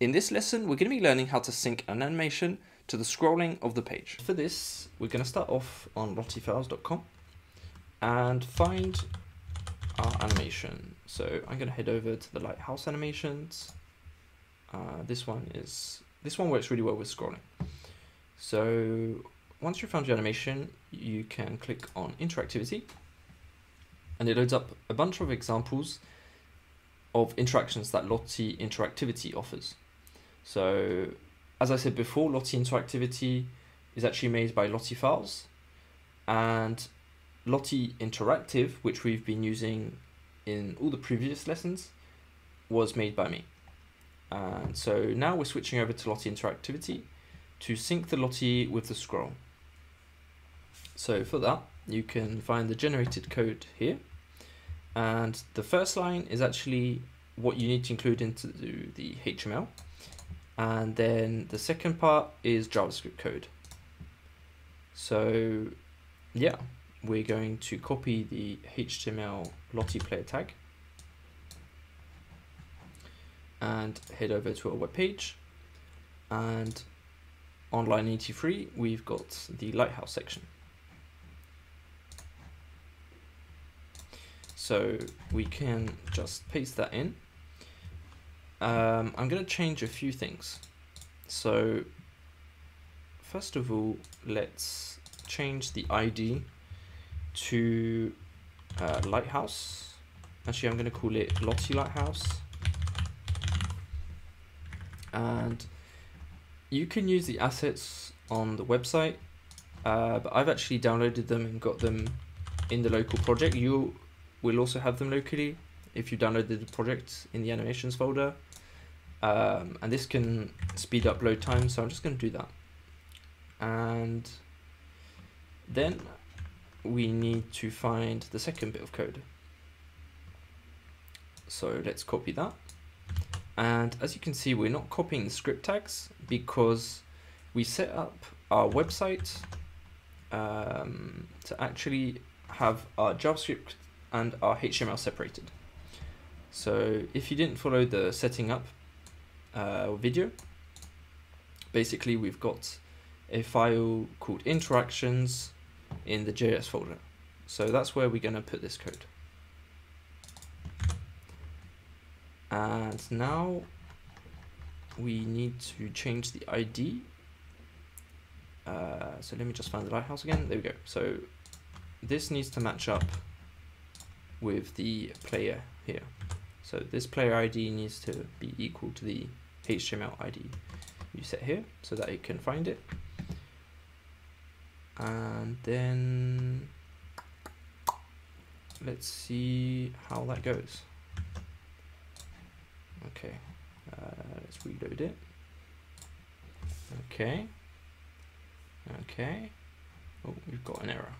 In this lesson, we're going to be learning how to sync an animation to the scrolling of the page. For this, we're going to start off on lottiefiles.com and find our animation. So I'm going to head over to the Lighthouse animations. Uh, this one is this one works really well with scrolling. So once you've found your animation, you can click on interactivity and it loads up a bunch of examples of interactions that Lottie Interactivity offers. So as I said before, Lottie Interactivity is actually made by Lottie Files and Lottie Interactive, which we've been using in all the previous lessons, was made by me. And so now we're switching over to Lottie Interactivity to sync the Lottie with the scroll. So for that, you can find the generated code here. And the first line is actually what you need to include into the HTML. And then the second part is JavaScript code. So yeah, we're going to copy the HTML Lottie player tag and head over to our web page. And on line 83, we've got the Lighthouse section. So we can just paste that in. Um, I'm going to change a few things. So first of all, let's change the ID to uh, Lighthouse. Actually, I'm going to call it Lottie Lighthouse and you can use the assets on the website uh, but I've actually downloaded them and got them in the local project you will also have them locally if you downloaded the project in the animations folder um, and this can speed up load time so I'm just going to do that. And then we need to find the second bit of code. So let's copy that. And as you can see, we're not copying the script tags because we set up our website um, to actually have our JavaScript and our HTML separated. So if you didn't follow the setting up uh, video, basically we've got a file called interactions in the JS folder. So that's where we're going to put this code. and now we need to change the ID uh, so let me just find the lighthouse again. There we go. So this needs to match up with the player here so this player ID needs to be equal to the HTML ID you set here so that it can find it and then let's see how that goes Okay, uh, let's reload it. Okay, okay. Oh, we've got an error.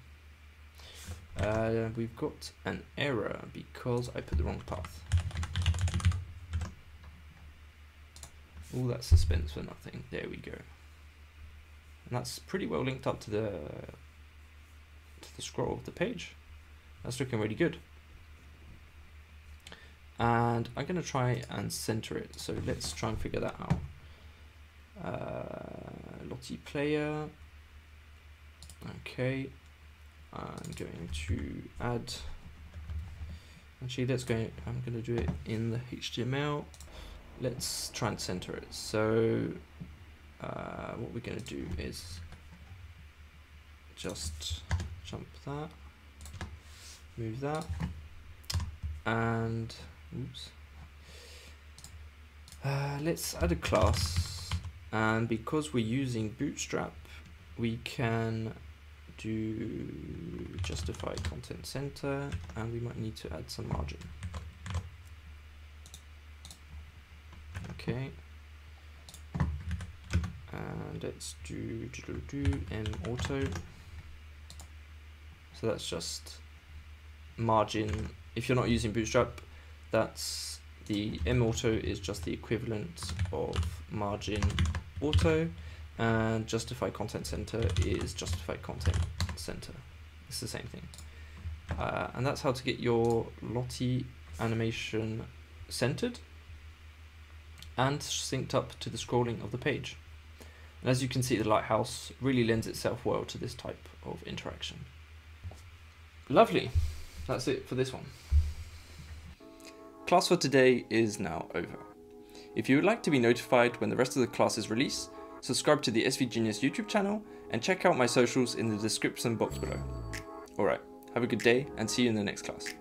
Uh, we've got an error because I put the wrong path. All that suspense for nothing. There we go. And that's pretty well linked up to the to the scroll of the page. That's looking really good and I'm going to try and center it. So let's try and figure that out. Uh, Lottie player. Okay. I'm going to add. Actually, let's go. I'm going to do it in the HTML. Let's try and center it. So uh, what we're going to do is just jump that, move that, and Oops. Uh, let's add a class and because we're using bootstrap we can do justify content center and we might need to add some margin okay and let's do do, do, do m auto so that's just margin if you're not using bootstrap that's the M auto is just the equivalent of margin auto and justify content center is justify content center. It's the same thing. Uh, and that's how to get your Lottie animation centered. And synced up to the scrolling of the page. And as you can see, the lighthouse really lends itself well to this type of interaction. Lovely. That's it for this one. Class for today is now over. If you would like to be notified when the rest of the classes release, subscribe to the SVGenius YouTube channel and check out my socials in the description box below. Alright, have a good day and see you in the next class.